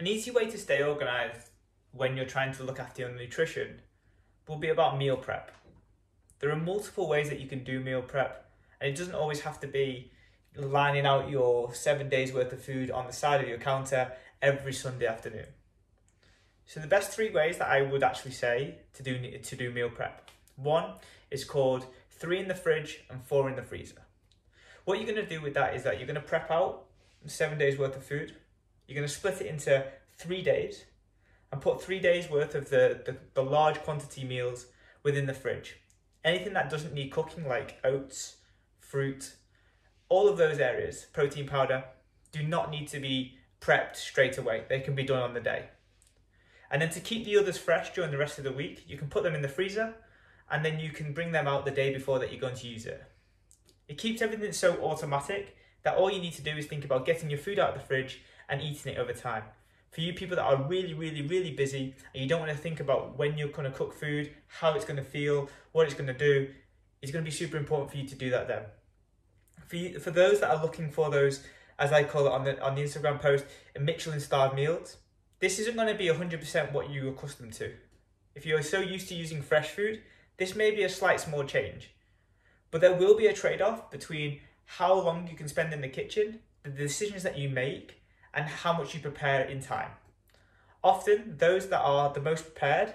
An easy way to stay organised when you're trying to look after your nutrition will be about meal prep. There are multiple ways that you can do meal prep, and it doesn't always have to be lining out your seven days worth of food on the side of your counter every Sunday afternoon. So the best three ways that I would actually say to do to do meal prep. One is called three in the fridge and four in the freezer. What you're going to do with that is that you're going to prep out seven days worth of food. You're going to split it into three days and put three days worth of the, the, the large quantity meals within the fridge. Anything that doesn't need cooking, like oats, fruit, all of those areas, protein powder, do not need to be prepped straight away. They can be done on the day. And then to keep the others fresh during the rest of the week, you can put them in the freezer and then you can bring them out the day before that you're going to use it. It keeps everything so automatic that all you need to do is think about getting your food out of the fridge and eating it over time. For you people that are really, really, really busy and you don't want to think about when you're going to cook food, how it's going to feel, what it's going to do, it's going to be super important for you to do that then. For you, for those that are looking for those, as I call it on the on the Instagram post, Michelin starred meals, this isn't going to be 100% what you're accustomed to. If you're so used to using fresh food, this may be a slight small change. But there will be a trade off between how long you can spend in the kitchen, the decisions that you make, and how much you prepare in time. Often, those that are the most prepared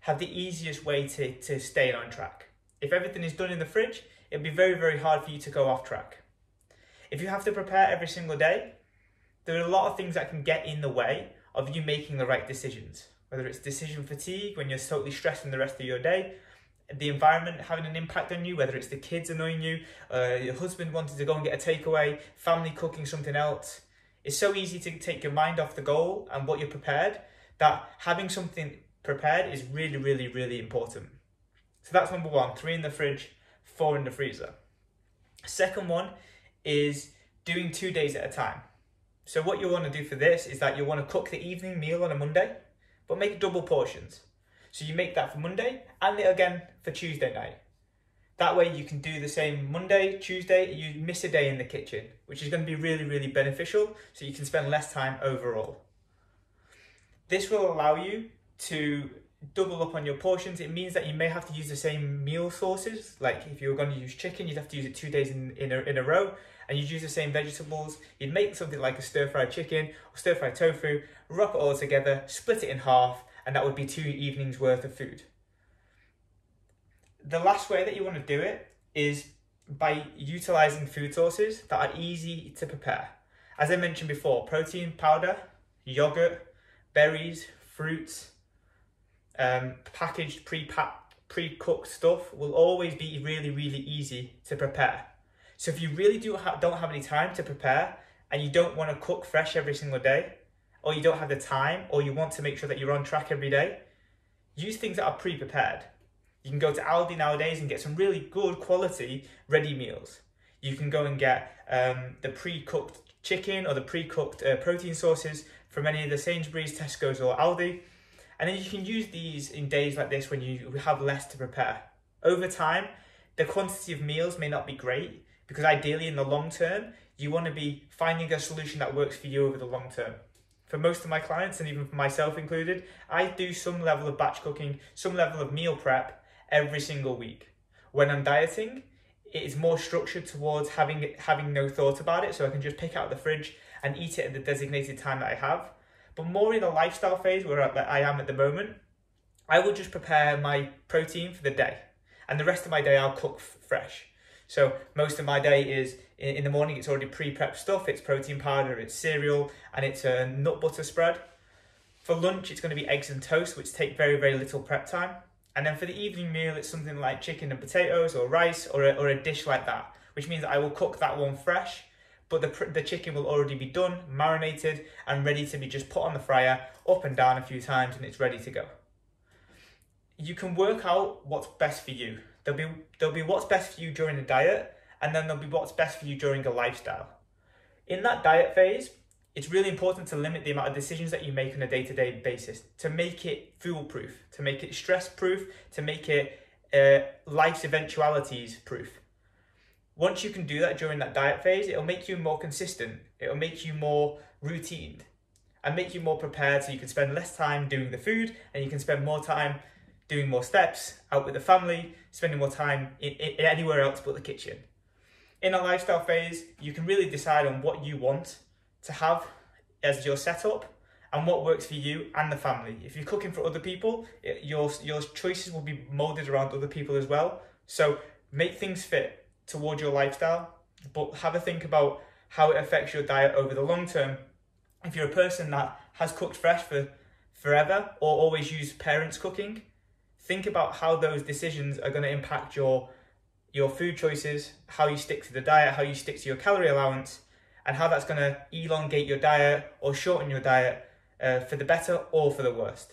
have the easiest way to, to stay on track. If everything is done in the fridge, it'll be very, very hard for you to go off track. If you have to prepare every single day, there are a lot of things that can get in the way of you making the right decisions. Whether it's decision fatigue when you're totally stressed in the rest of your day, the environment having an impact on you, whether it's the kids annoying you, uh, your husband wanting to go and get a takeaway, family cooking something else. It's so easy to take your mind off the goal and what you're prepared that having something prepared is really, really, really important. So that's number one three in the fridge, four in the freezer. Second one is doing two days at a time. So, what you want to do for this is that you want to cook the evening meal on a Monday, but make double portions. So you make that for Monday and again for Tuesday night. That way you can do the same Monday, Tuesday, you miss a day in the kitchen, which is going to be really, really beneficial so you can spend less time overall. This will allow you to double up on your portions. It means that you may have to use the same meal sources. Like if you were going to use chicken, you'd have to use it two days in, in, a, in a row and you'd use the same vegetables. You'd make something like a stir fried chicken or stir fried tofu, rock it all together, split it in half, and that would be two evenings worth of food. The last way that you want to do it is by utilizing food sources that are easy to prepare. As I mentioned before, protein powder, yogurt, berries, fruits, um, packaged pre pre-cooked stuff will always be really really easy to prepare. So if you really do ha- don't have any time to prepare and you don't want to cook fresh every single day, or you don't have the time, or you want to make sure that you're on track every day, use things that are pre prepared. You can go to Aldi nowadays and get some really good quality ready meals. You can go and get um, the pre cooked chicken or the pre cooked uh, protein sources from any of the Sainsbury's, Tesco's, or Aldi. And then you can use these in days like this when you have less to prepare. Over time, the quantity of meals may not be great because ideally, in the long term, you want to be finding a solution that works for you over the long term for most of my clients and even for myself included, I do some level of batch cooking, some level of meal prep every single week. When I'm dieting, it is more structured towards having having no thought about it, so I can just pick out the fridge and eat it at the designated time that I have. But more in a lifestyle phase where I am at the moment, I will just prepare my protein for the day, and the rest of my day I'll cook fresh. So most of my day is in, the morning, it's already pre-prepped stuff. It's protein powder, it's cereal, and it's a nut butter spread. For lunch, it's going to be eggs and toast, which take very, very little prep time. And then for the evening meal, it's something like chicken and potatoes or rice or a, or a dish like that, which means I will cook that one fresh, but the, the chicken will already be done, marinated, and ready to be just put on the fryer, up and down a few times, and it's ready to go. You can work out what's best for you. There'll be, there'll be what's best for you during the diet, and then there'll be what's best for you during a lifestyle. In that diet phase, it's really important to limit the amount of decisions that you make on a day to day basis to make it foolproof, to make it stress proof, to make it uh, life's eventualities proof. Once you can do that during that diet phase, it'll make you more consistent, it'll make you more routine. and make you more prepared so you can spend less time doing the food and you can spend more time doing more steps out with the family, spending more time in, in anywhere else but the kitchen. In a lifestyle phase, you can really decide on what you want to have as your setup and what works for you and the family. If you're cooking for other people, it, your your choices will be molded around other people as well. So make things fit toward your lifestyle, but have a think about how it affects your diet over the long term. If you're a person that has cooked fresh for forever or always used parents' cooking, think about how those decisions are going to impact your your food choices, how you stick to the diet, how you stick to your calorie allowance, and how that's going to elongate your diet or shorten your diet uh, for the better or for the worst.